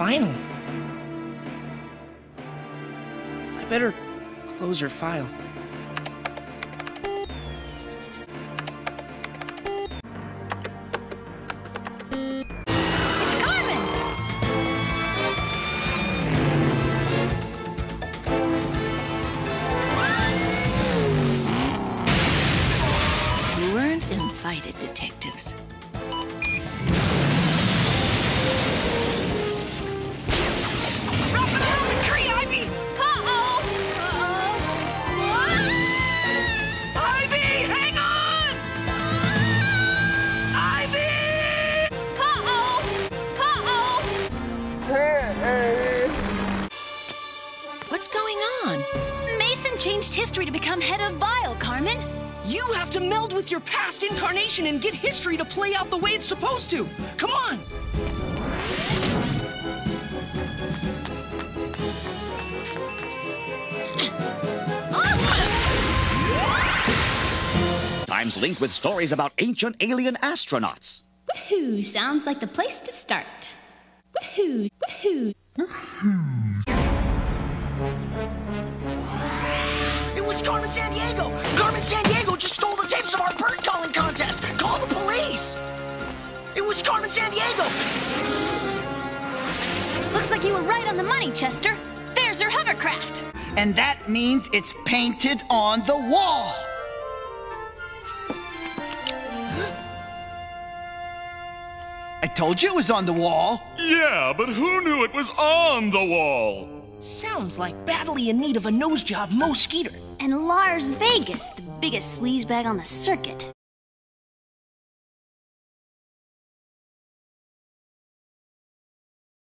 Finally. I better close her file. You weren't invited, detectives. On? Mason changed history to become head of Vile, Carmen. You have to meld with your past incarnation and get history to play out the way it's supposed to. Come on! Times linked with stories about ancient alien astronauts. Woohoo! Sounds like the place to start. Woohoo! Woohoo! Carmen San Diego! Carmen Sandiego just stole the tapes of our bird calling contest! Call the police! It was Carmen Sandiego! Looks like you were right on the money, Chester. There's her hovercraft. And that means it's painted on the wall! I told you it was on the wall! Yeah, but who knew it was on the wall? Sounds like badly in need of a nose job, Mo Skeeter. And Lars Vegas, the biggest sleazebag on the circuit.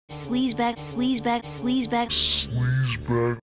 Sleazebag, sleazebag, sleazebag.